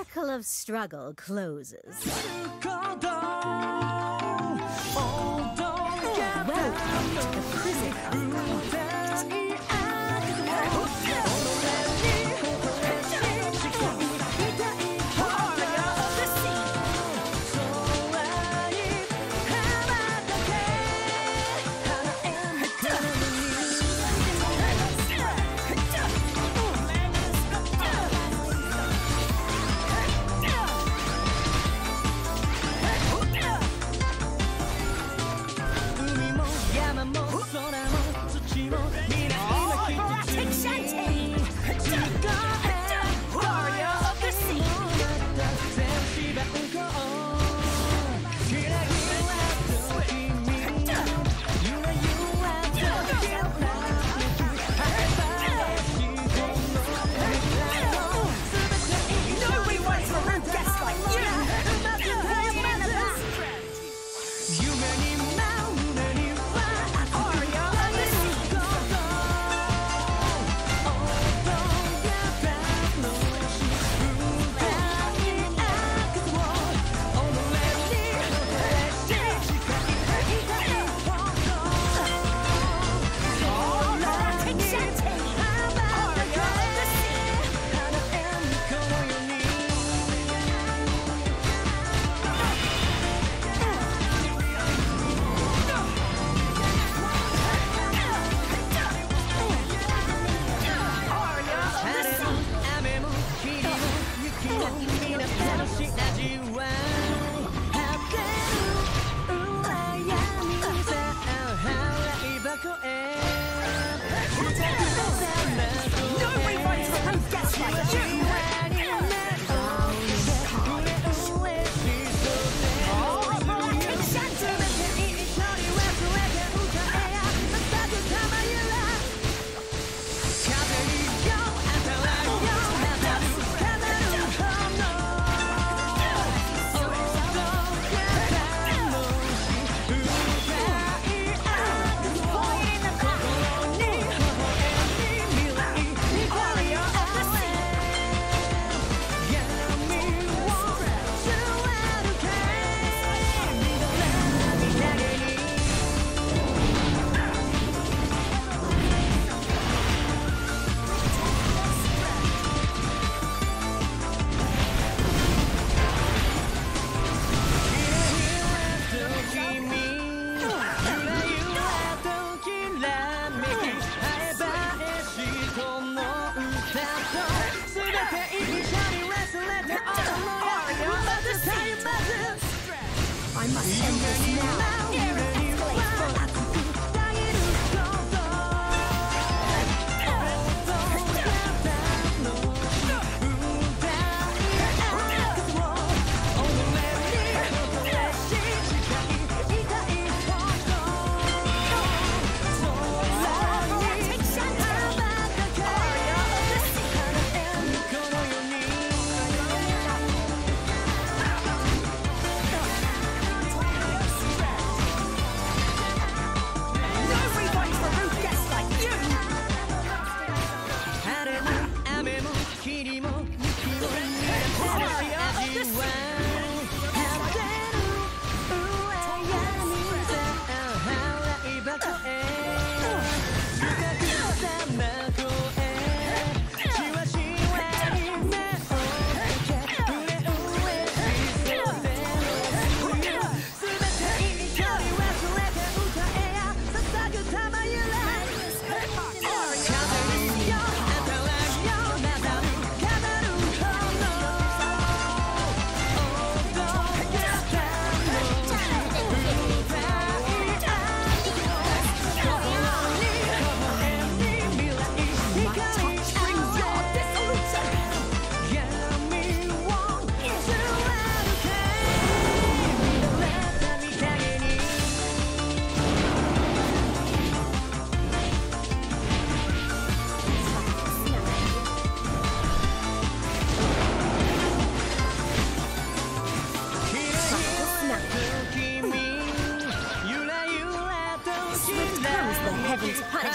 cycle of struggle closes. Oh, Welcome to the prison I must end this now.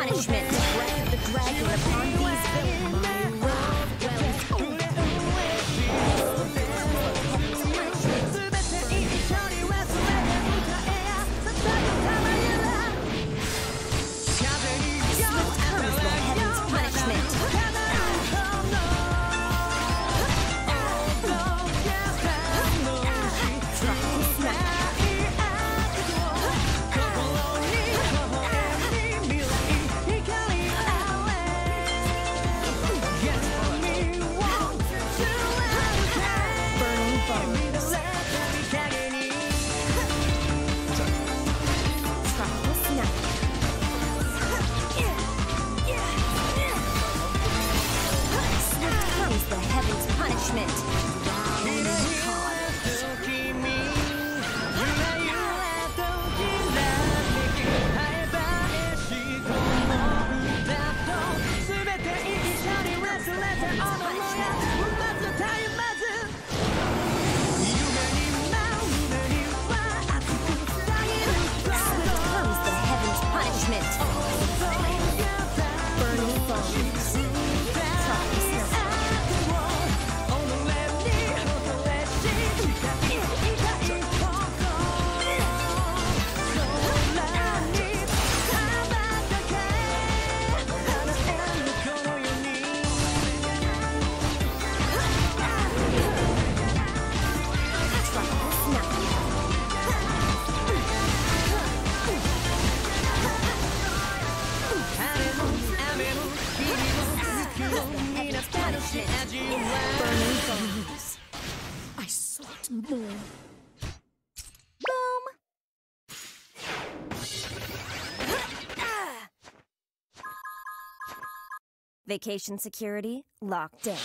punishment. The breath of the dragon upon these villains. Boom. Vacation security locked in.